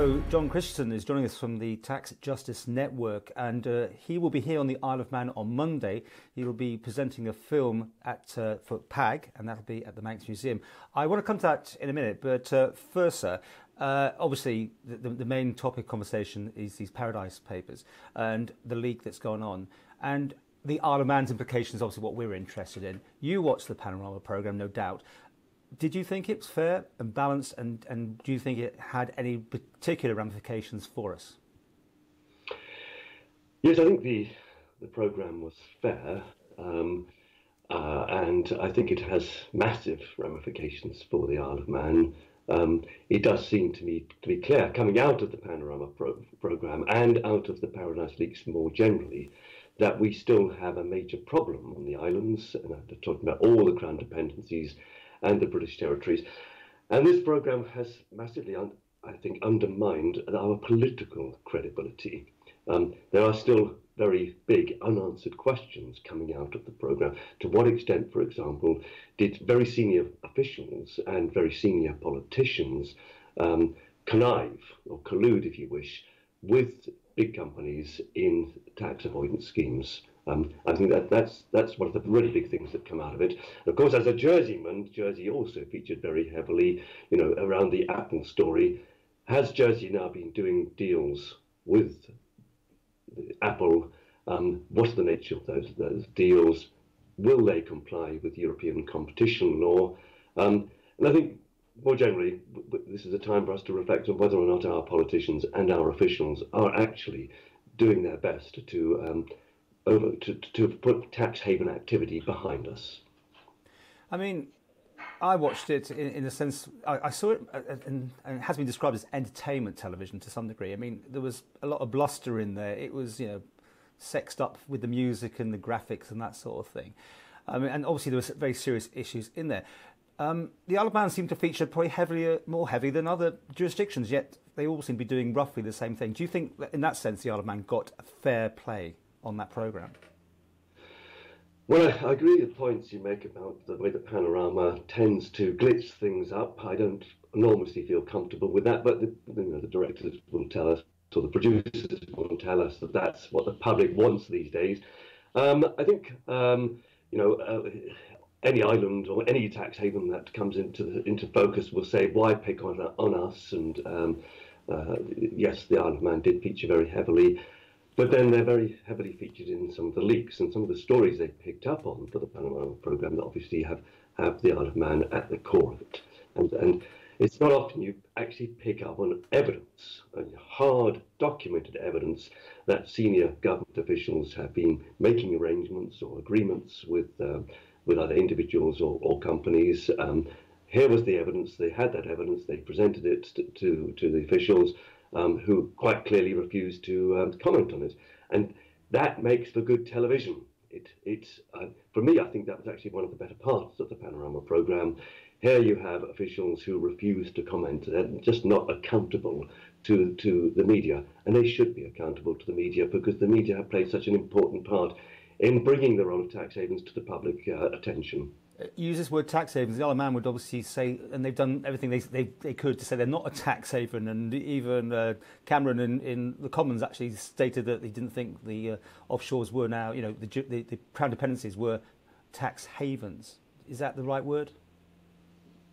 So, John Christensen is joining us from the Tax Justice Network, and uh, he will be here on the Isle of Man on Monday. He will be presenting a film at uh, for PAG, and that'll be at the Manx Museum. I want to come to that in a minute, but uh, first, sir, uh, obviously, the, the, main topic conversation is these Paradise Papers and the leak that's gone on. And the Isle of Man's implications obviously what we're interested in. You watched the Panorama programme, no doubt did you think it was fair and balanced, and, and do you think it had any particular ramifications for us? Yes, I think the the program was fair, um, uh, and I think it has massive ramifications for the Isle of Man. Um, it does seem to me to be clear, coming out of the Panorama pro program and out of the Paradise Leaks more generally, that we still have a major problem on the islands, and I'm talking about all the crown dependencies and the British territories. And this program has massively, I think, undermined our political credibility. Um, there are still very big unanswered questions coming out of the program. To what extent, for example, did very senior officials and very senior politicians um, connive or collude, if you wish, with big companies in tax avoidance schemes? Um, I think that that's that's one of the really big things that come out of it. of course, as a Jerseyman, Jersey also featured very heavily, you know, around the Apple story. Has Jersey now been doing deals with Apple? Um, what's the nature of those those deals? Will they comply with European competition law? Um, and I think more generally, this is a time for us to reflect on whether or not our politicians and our officials are actually doing their best to um, over to, to put tax haven activity behind us. I mean, I watched it in, in a sense. I, I saw it, uh, and, and, it has been described as entertainment television to some degree. I mean, there was a lot of bluster in there. It was, you know, sexed up with the music and the graphics and that sort of thing. I mean, and obviously there were very serious issues in there. Um, the Isle of Man seemed to feature probably heavier, more heavy than other jurisdictions, yet they all seem to be doing roughly the same thing. Do you think, that in that sense, the Isle of Man got fair play on that program? Well, I, agree with the points you make about the way the panorama tends to glitch things up. I don't enormously feel comfortable with that, but the, you know, the directors will tell us, or the producers will tell us that that's what the public wants these days. Um, I think um, you know uh, any island or any tax haven that comes into the, into focus will say why pick on on us and um, uh, yes, the Isle of Man did feature very heavily. But then they're very heavily featured in some of the leaks and some of the stories they've picked up on for the Panorama program that obviously have, have the Isle of Man at the core of it. And, and it's not often you actually pick up on evidence, hard documented evidence that senior government officials have been making arrangements or agreements with, uh, with either individuals or, or companies. Um, here was the evidence, they had that evidence, they presented it to, to, to the officials um, who quite clearly refused to um, comment on it. And that makes for good television. It, it's, uh, for me, I think that was actually one of the better parts of the Panorama programme. Here you have officials who refuse to comment. They're just not accountable to, to the media. And they should be accountable to the media because the media have played such an important part in bringing the role of tax havens to the public uh, attention use this word tax havens, the Isle of Man would obviously say, and they've done everything they, they, they could to say they're not a tax haven. And even uh, Cameron in, in the Commons actually stated that he didn't think the uh, offshores were now, you know, the, the, the crown dependencies were tax havens. Is that the right word?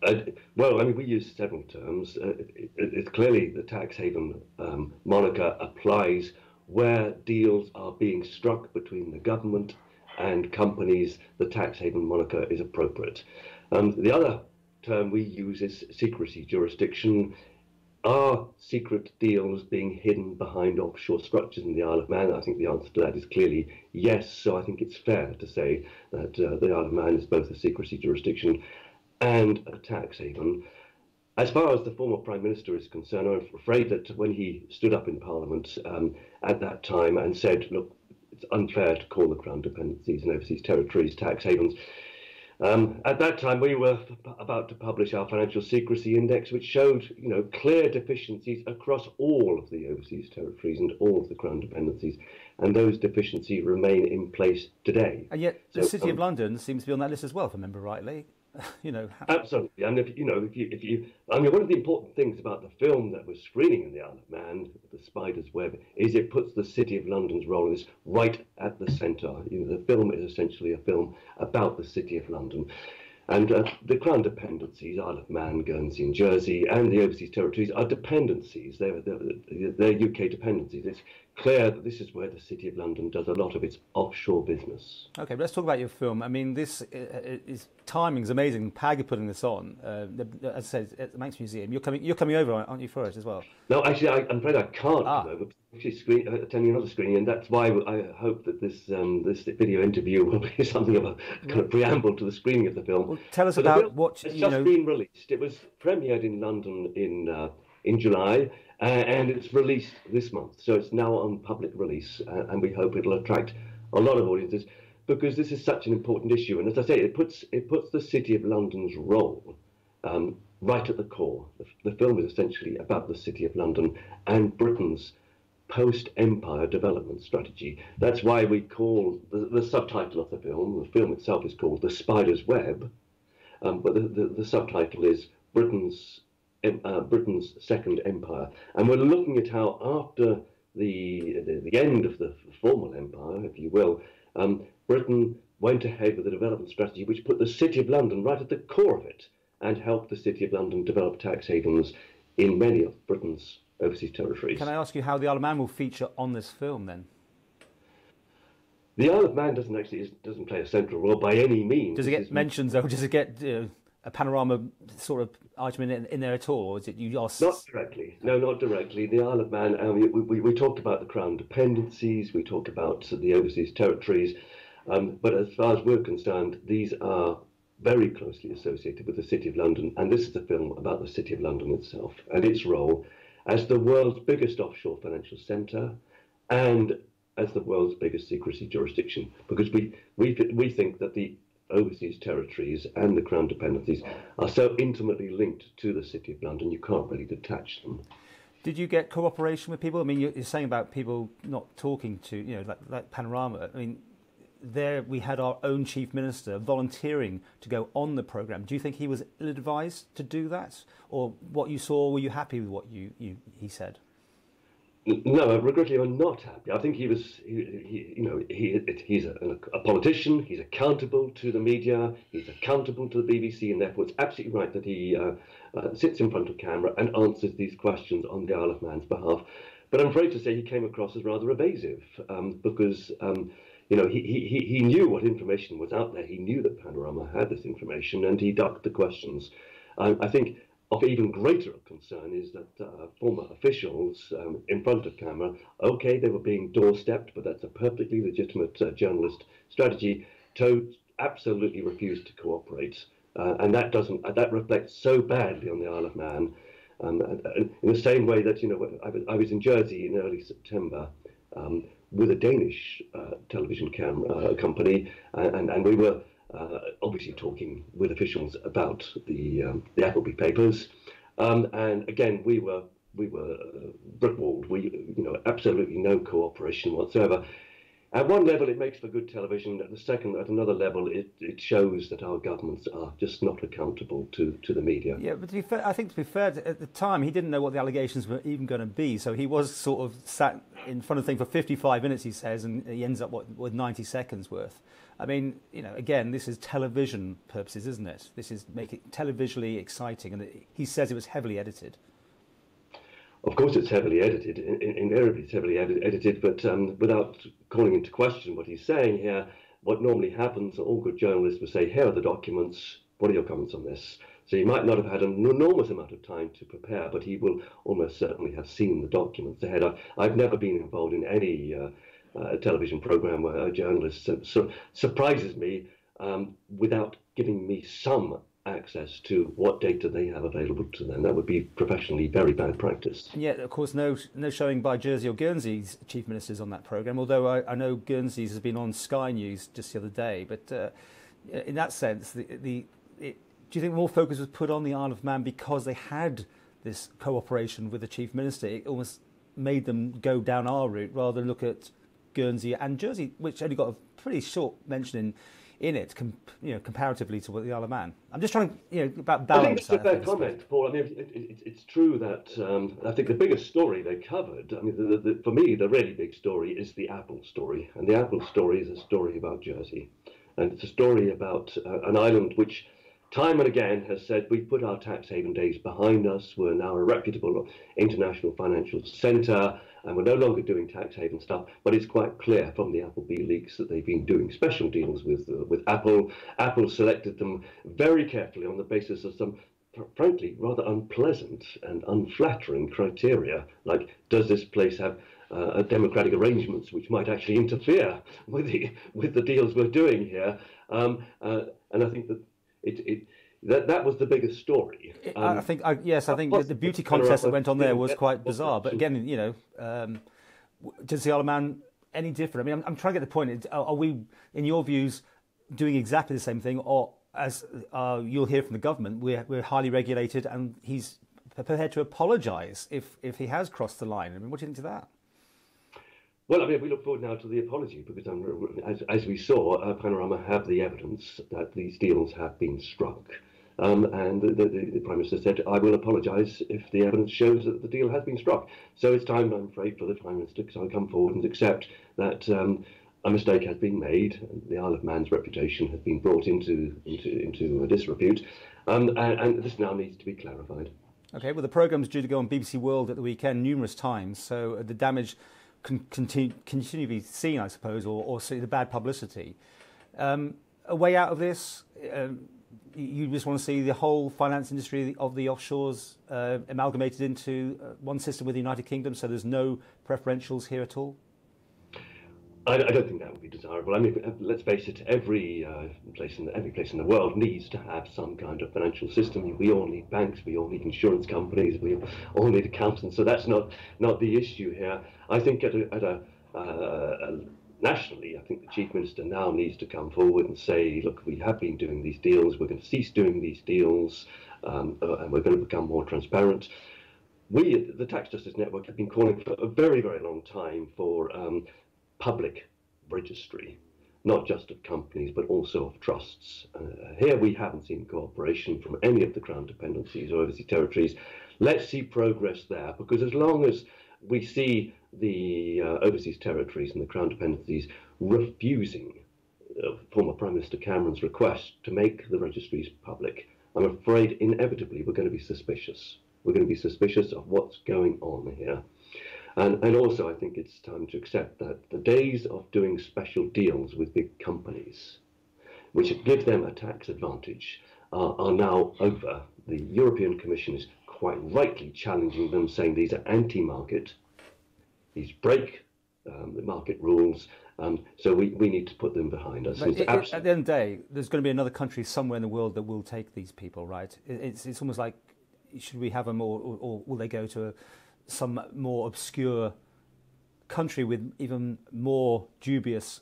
Uh, well, I mean, we use several terms. Uh, it, it's clearly the tax haven um, moniker applies where deals are being struck between the government and companies, the tax haven moniker is appropriate. Um, the other term we use is secrecy jurisdiction. Are secret deals being hidden behind offshore structures in the Isle of Man? I think the answer to that is clearly yes. So I think it's fair to say that uh, the Isle of Man is both a secrecy jurisdiction and a tax haven. As far as the former Prime Minister is concerned, I'm afraid that when he stood up in Parliament um, at that time and said, look, it's unfair to call the Crown dependencies and overseas territories tax havens. Um, at that time, we were about to publish our financial secrecy index, which showed, you know, clear deficiencies across all of the overseas territories and all of the crown dependencies, and those deficiencies remain in place today. And yet, the so, City um, of London seems to be on that list as well, if I remember rightly. you know. Absolutely, and if you know, if you, if you, I mean, one of the important things about the film that was screening in the Isle of Man, The Spider's Web, is it puts the City of London's role in this right at the centre. You know, the film is essentially a film about the City of London. And uh, the Crown dependencies, Isle of Man, Guernsey, and Jersey, and the overseas territories are dependencies. They're, they're, they're UK dependencies. It's clear that this is where the City of London does a lot of its offshore business. Okay, let's talk about your film. I mean, this is timing is amazing. PAG are putting this on. Uh, as I said, at the Manx Museum. You're coming. You're coming over, aren't you, for it as well? No, actually, I, am afraid I can't ah. come over. Actually, screen, uh, attending another screening, and that's why I hope that this um, this video interview will be something of a kind of preamble to the screening of the film. Well, tell us but about what you did. it's you just know... been released. It was premiered in London in uh, in July uh, and it's released this month. So it's now on public release, uh, and we hope it'll attract a lot of audiences because this is such an important issue. And as I say, it puts it puts the City of London's role um, right at the core. The, the, film is essentially about the City of London and Britain's post-empire development strategy. That's why we call the, the subtitle of the film. The film itself is called The Spider's Web, um, but the, the, the subtitle is Britain's uh, Britain's Second Empire. And we're looking at how after the, the, the end of the formal empire, if you will, um, Britain went ahead with a development strategy which put the City of London right at the core of it and helped the City of London develop tax havens in many of Britain's overseas territories. Can I ask you how the Isle of Man will feature on this film then? The Isle of Man doesn't actually doesn't play a central role by any means. Does it get mentions though? Does it get uh, a panorama sort of item in, in there at all, or is it you are not directly? No, not directly. The Isle of Man. Um, we, we, we talked about the Crown dependencies. We talked about the overseas territories. Um, but as far as we're concerned, these are very closely associated with the City of London, and this is a film about the City of London itself and its role as the world's biggest offshore financial centre and as the world's biggest secrecy jurisdiction. Because we we we think that the overseas territories and the Crown dependencies are so intimately linked to the City of London, you can't really detach them. Did you get cooperation with people? I mean, you're saying about people not talking to, you know, like, like Panorama. I mean, there we had our own chief minister volunteering to go on the program. Do you think he was ill-advised to do that, or what you saw? Were you happy with what you, you he said? No, regrettably, I'm not happy. I think he was, he, he you know, he, he's a, a, politician. He's accountable to the media. He's accountable to the BBC, and therefore it's absolutely right that he uh, uh, sits in front of camera and answers these questions on the Isle of Man's behalf. But I'm afraid to say he came across as rather evasive um, because, um, you know, he, he, he knew what information was out there. He knew that Panorama had this information, and he ducked the questions. Um, I think of even greater concern is that uh, former officials um, in front of camera, okay, they were being doorstepped, but that's a perfectly legitimate uh, journalist strategy, to absolutely refused to cooperate. Uh, and that doesn't, uh, that reflects so badly on the Isle of Man. Um, in the same way that, you know, I was, I was in Jersey in early September um, with a Danish uh, television camera uh, company, and, and we were obviously talking with officials about the um, the Appleby papers, um, and again we were we were uh, brickwalled. We you know absolutely no cooperation whatsoever. At one level, it makes for good television. At the second, at another level, it, it shows that our governments are just not accountable to, to the media. Yeah, but to be fair, I think to be fair, at the time he didn't know what the allegations were even going to be, so he was sort of sat in front of the thing for 55 minutes, he says, and he ends up what, with 90 seconds worth. I mean, you know, again, this is television purposes, isn't it? This is making televisually exciting, and he says it was heavily edited. Of course, it's heavily edited. in Invariably, it's heavily ed- edited, but um, without calling into question what he's saying here, what normally happens, all good journalists will say, "Here are the documents. What are your comments on this?" So he might not have had an enormous amount of time to prepare, but he will almost certainly have seen the documents ahead. I've, I've never been involved in any uh, uh, television program where a journalist su- su- surprises me um, without giving me some access to what data they have available to them. That would be professionally very bad practice. And yet, of course, no no showing by Jersey or Guernsey's chief ministers on that program. Although I, I know Guernsey's has been on Sky News just the other day, but uh, in that sense, the, the it, do you think more focus was put on the Isle of Man because they had this cooperation with the chief minister? It almost made them go down our route rather than look at Guernsey and Jersey, which only got a pretty short mention in, in it, com, you know, comparatively to what the Isle of Man. I'm just trying to, you know, about balance. I think that's a fair comment, Paul. I mean, it, it, it's true that um, I think the biggest story they covered. I mean, the, the, for me, the really big story is the Apple story, and the Apple story is a story about Jersey, and it's a story about uh, an island which time and again has said we've put our tax haven days behind us. We're now a reputable international financial centre and we're no longer doing tax haven stuff. But it's quite clear from the Appleby leaks that they've been doing special deals with uh, with Apple. Apple selected them very carefully on the basis of some frankly rather unpleasant and unflattering criteria, like does this place have uh, democratic arrangements which might actually interfere with the with the deals we're doing here. Um, uh, and I think that it, it that that was the biggest story. Um, I think I, yes, I think the beauty contest that went on there was quite bizarre. But again, you know, um, does the Isle of Man any different? I mean, I'm, I'm trying to get the point. Are, we, in your views, doing exactly the same thing, or as uh, you'll hear from the government, we're, we're highly regulated, and he's prepared to apologise if if he has crossed the line? I mean, what do you think to that? Well, I mean, we look forward now to the apology because, um, as, as, we saw, uh, Panorama have the evidence that these deals have been struck. Um, and the, the, the, Prime Minister said, I will apologise if the evidence shows that the deal has been struck. So it's time, I'm afraid, for the Prime Minister to come forward and accept that um, a mistake has been made. The Isle of Man's reputation has been brought into, into, into disrepute. Um, and, and this now needs to be clarified. Okay, well, the programme's due to go on BBC World at the weekend numerous times, so the damage can continue, continue to be seen, I suppose, or, or see the bad publicity. Um, a way out of this, um, you just want to see the whole finance industry of the offshores uh, amalgamated into uh, one system with the United Kingdom, so there's no preferentials here at all? I, I don't think that would be desirable. I mean, let's face it, every uh, place in the, every place in the world needs to have some kind of financial system. We all need banks, we all need insurance companies, we all need accountants. So that's not not the issue here. I think at a, at a, uh, nationally, I think the chief minister now needs to come forward and say, look, we have been doing these deals, we're going to cease doing these deals, um, uh, and we're going to become more transparent we, the Tax Justice Network, have been calling for a very, very long time for um, public registry, not just of companies, but also of trusts. Uh, here we haven't seen cooperation from any of the Crown dependencies or overseas territories. Let's see progress there, because as long as we see the uh, overseas territories and the Crown dependencies refusing uh, former Prime Minister Cameron's request to make the registries public, I'm afraid inevitably we're going to be suspicious. We're going to be suspicious of what's going on here. And, and also, I think it's time to accept that the days of doing special deals with big companies, which give them a tax advantage, uh, are now over. The European Commission is quite rightly challenging them, saying these are anti market, these break um, the market rules. Um, so we, we need to put them behind us. It, it, at the end of the day, there's going to be another country somewhere in the world that will take these people, right? It, it's, it's almost like should we have them or, or, or will they go to a, some more obscure country with even more dubious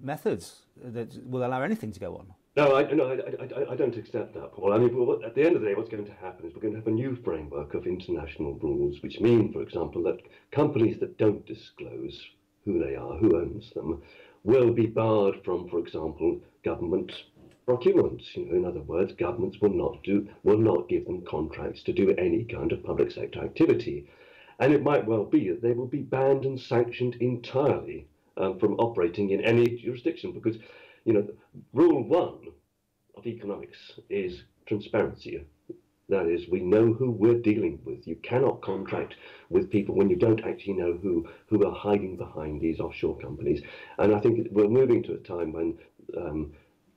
methods that will allow anything to go on. No, I, no, I, I, I, don't accept that, Paul. I mean, at the end of the day, what's going to happen is we're going to have a new framework of international rules, which mean, for example, that companies that don't disclose who they are, who owns them, will be barred from, for example, government procurement. You know, in other words, governments will not do, will not give them contracts to do any kind of public sector activity. And it might well be that they will be banned and sanctioned entirely um, from operating in any jurisdiction because, you know, rule one of economics is transparency. That is, we know who we're dealing with. You cannot contract with people when you don't actually know who, who are hiding behind these offshore companies. And I think we're moving to a time when um,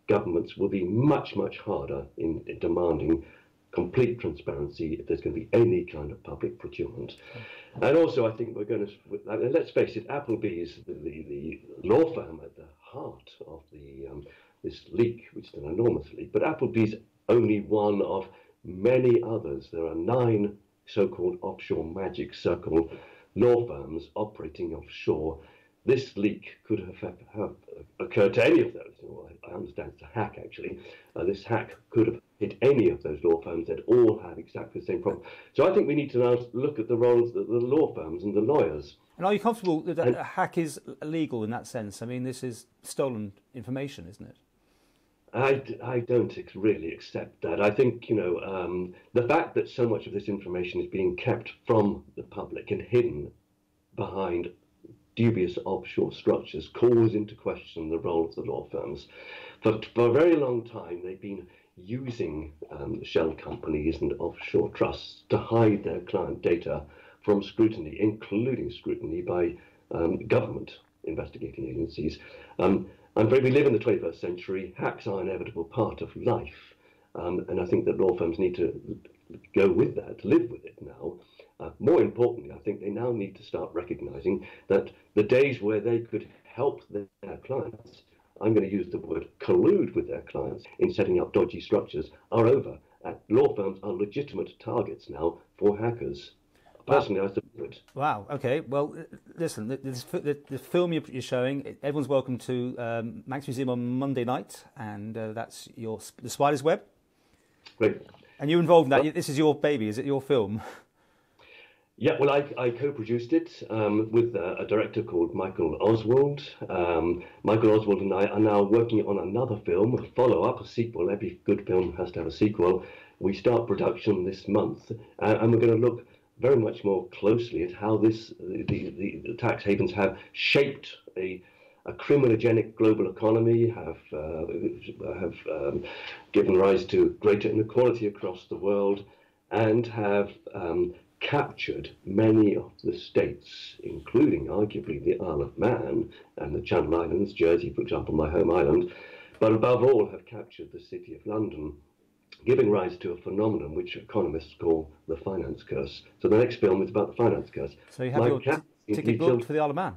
governments will be much, much harder in, in demanding complete transparency if there's going to be any kind of public procurement. And also, I think we're going to, let's face it, Appleby's, the, the, the law firm at the heart of the um, this leak, which is an enormous leak. But Appleby's only one of many others. There are nine so-called offshore magic circle law firms operating offshore. This leak could have, have occurred to any of those. Well, I understand it's a hack, actually. Uh, this hack could have hit any of those law firms that all have exactly the same problem. So I think we need to now look at the roles of the law firms and the lawyers. And are you comfortable that and, a hack is illegal in that sense? I mean, this is stolen information, isn't it? I, I don't really accept that. I think, you know, um, the fact that so much of this information is being kept from the public and hidden behind dubious offshore structures calls into question the role of the law firms. But for a very long time, they've been using um, shell companies and offshore trusts to hide their client data from scrutiny, including scrutiny by um, government investigating agencies. Um, I'm afraid we live in the 21st century. Hacks are an inevitable part of life. Um, and I think that law firms need to go with that, live with it now. Uh, more importantly, I think they now need to start recognizing that the days where they could help their clients, I'm going to use the word collude with their clients in setting up dodgy structures, are over. Uh, law firms are legitimate targets now for hackers. Personally, I support it. Wow. Okay. Well, listen. This, the, the film you're showing, everyone's welcome to um, Manx Museum on Monday night, and uh, that's your the Spider's Web. Great. And you're involved in that. This is your baby. Is it your film? Yeah, well, I, I co-produced it um, with a, a, director called Michael Oswald. Um, Michael Oswald and I are now working on another film, a follow-up, a sequel. Every good film has to have a sequel. We start production this month, uh, and we're going to look very much more closely at how this the, the, the tax havens have shaped a a criminogenic global economy, have uh, have um, given rise to greater inequality across the world, and have um, captured many of the states, including arguably the Isle of Man and the Channel Islands, Jersey, for example, my home island, but above all have captured the City of London giving rise to a phenomenon which economists call the finance curse. So the next film is about the finance curse. So you have My your t- ticket booked for the Isle of Man?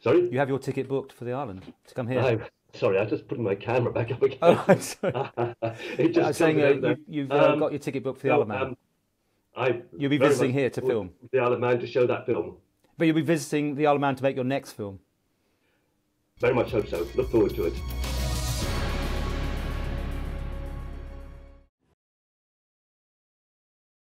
Sorry? You have your ticket booked for the island to come here? I'm, sorry, I just put my camera back up again. Oh, sorry. it just I was saying uh, you, have uh, um, got your ticket booked for the Isle of Man. Um, I you'll be visiting here to film? The Isle of Man to show that film. But you'll be visiting the Isle of Man to make your next film? Very much hope so. Look forward to it.